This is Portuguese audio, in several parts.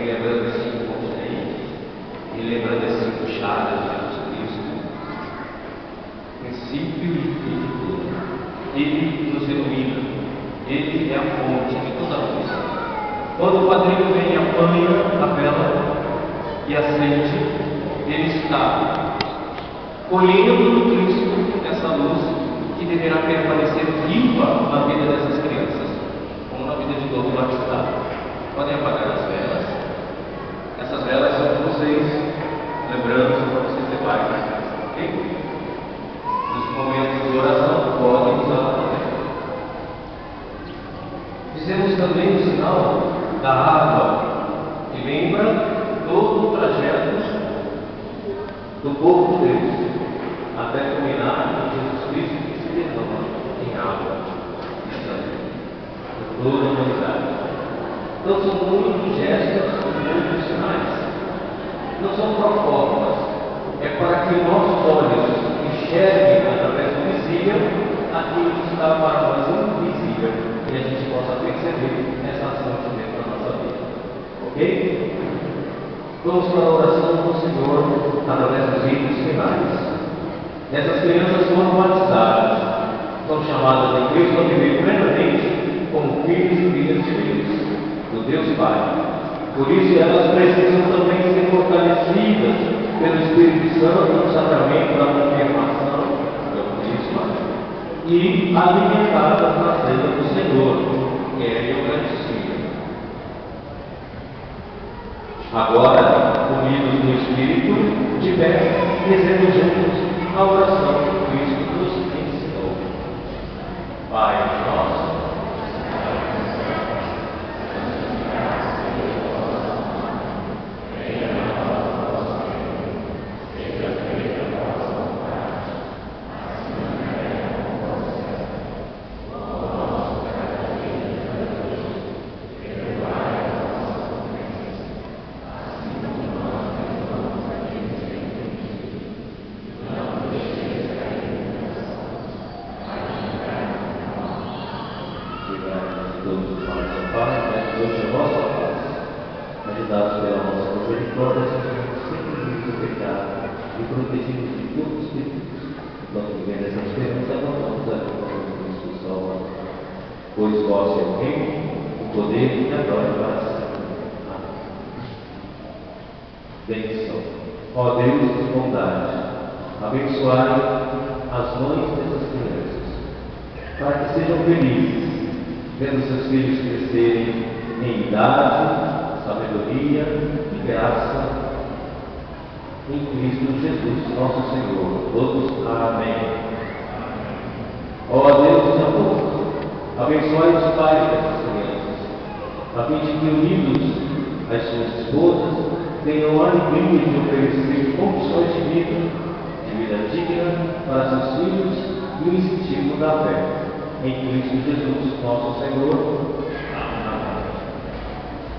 também lembrando esse continente e lembrando esse cinco chagas de Jesus Cristo. Princípio e fim de. Ele nos ilumina. Ele é a fonte de toda a luz. Quando o padrinho vem e apanha a vela e acende, ele está colhendo no Cristo essa luz que deverá permanecer viva na vida dessas crianças, como na vida de todo batizado. Podem apagar as velas. Essas velas são de vocês, lembrando para vocês levarem para casa, ok? Nos momentos de oração, podem usar também. Fizemos também o sinal da água, que lembra todo o trajeto do povo de Deus, até culminar em Jesus Cristo que se derrama em água, por toda a humanidade. Então são muitos gestos, muitos sinais. Não são proformas, é para que nossos olhos enxerguem através do visível está para nós invisível e a gente possa perceber essa ação de Deus na nossa vida. Ok? Vamos para a oração do Senhor através dos ritos finais. Essas crianças foram batizadas, são chamadas em Cristo a viver plenamente como filhos e filhas de Deus do Deus Pai. Por isso elas precisam também ser fortalecidas pelo Espírito Santo no sacramento da Crisma, e alimentadas na ceia do Senhor, que é Eucaristia. Agora, unidos no Espírito, pé, rezemos juntos a oração Ajudados pela nossa misericórdia, sejamos sempre livres do pecado e protegidos de todos os perigos. Nós vivemos essa esperança, abandonamos a vossa Cristo Salvador. Pois vós é o reino, o poder e a glória para sempre. Amém. Bênção. Ó Deus de bondade, abençoai as mães dessas crianças, para que sejam felizes, vendo seus filhos crescerem em idade sabedoria e graça em Cristo Jesus, nosso Senhor. Todos, amém. Ó Deus amor, abençoe os pais dessas crianças, a fim de que unidos às suas esposas tenham a alegria de oferecer condições de vida, de vida digna para seus filhos e o incentivo da fé. Em Cristo Jesus, nosso Senhor.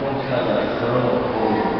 consagração